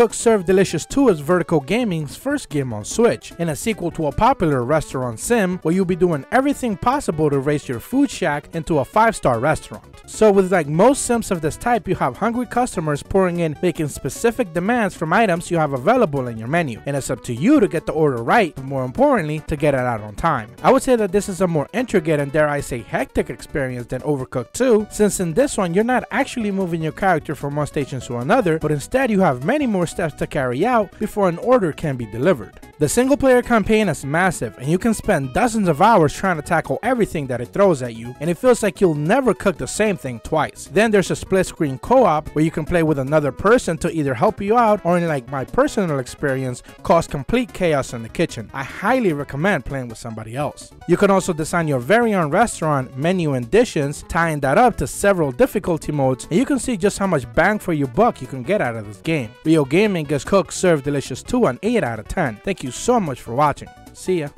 Cook Serve Delicious 2 is Vertigo Gaming's first game on Switch, and a sequel to a popular restaurant sim where you'll be doing everything possible to raise your food shack into a 5-star restaurant. So with like most sims of this type, you have hungry customers pouring in making specific demands from items you have available in your menu, and it's up to you to get the order right, but more importantly, to get it out on time. I would say that this is a more intricate and dare I say hectic experience than Overcooked 2, since in this one you're not actually moving your character from one station to another, but instead you have many more steps to carry out before an order can be delivered. The single player campaign is massive and you can spend dozens of hours trying to tackle everything that it throws at you and it feels like you'll never cook the same thing twice. Then there's a split screen co-op where you can play with another person to either help you out or in like my personal experience cause complete chaos in the kitchen. I highly recommend playing with somebody else. You can also design your very own restaurant, menu and dishes, tying that up to several difficulty modes and you can see just how much bang for your buck you can get out of this game. Rio Gaming gives Cook Serve Delicious 2 an 8 out of 10. Thank you so much for watching. See ya.